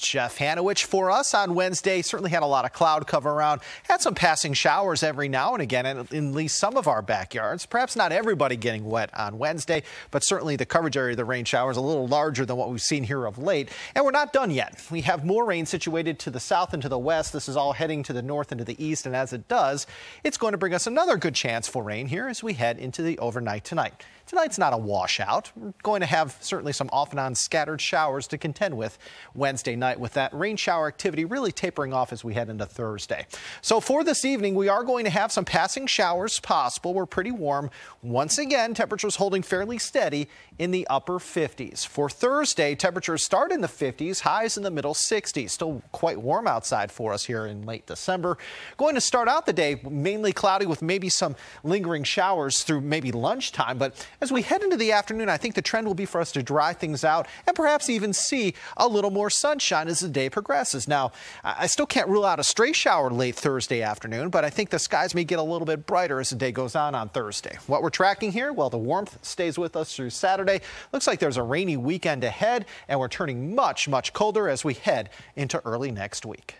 Jeff Hanowich for us on Wednesday. Certainly had a lot of cloud cover around. Had some passing showers every now and again in at least some of our backyards. Perhaps not everybody getting wet on Wednesday, but certainly the coverage area of the rain showers a little larger than what we've seen here of late. And we're not done yet. We have more rain situated to the south and to the west. This is all heading to the north and to the east. And as it does, it's going to bring us another good chance for rain here as we head into the overnight tonight. Tonight's not a washout. We're going to have certainly some off and on scattered showers to contend with Wednesday night, with that rain shower activity really tapering off as we head into Thursday. So for this evening, we are going to have some passing showers possible. We're pretty warm. Once again, temperatures holding fairly steady in the upper 50s. For Thursday, temperatures start in the 50s, highs in the middle 60s. Still quite warm outside for us here in late December. Going to start out the day mainly cloudy with maybe some lingering showers through maybe lunchtime, but as we head into the afternoon, I think the trend will be for us to dry things out and perhaps even see a little more sunshine as the day progresses. Now, I still can't rule out a stray shower late Thursday afternoon, but I think the skies may get a little bit brighter as the day goes on on Thursday. What we're tracking here, well, the warmth stays with us through Saturday. Looks like there's a rainy weekend ahead, and we're turning much, much colder as we head into early next week.